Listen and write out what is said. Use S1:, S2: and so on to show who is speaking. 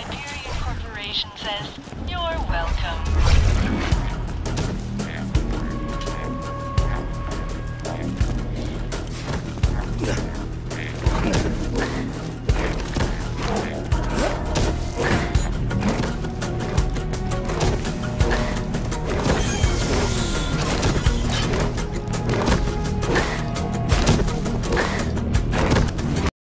S1: Hyperion Corporation says, you're welcome. Yeah.